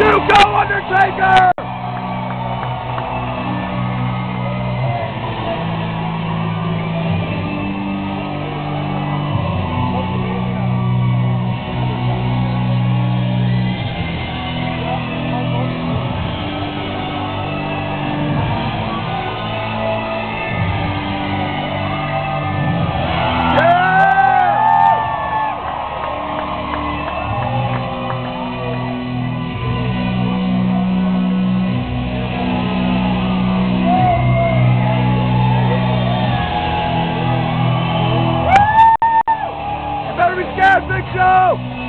You go, Undertaker! Show!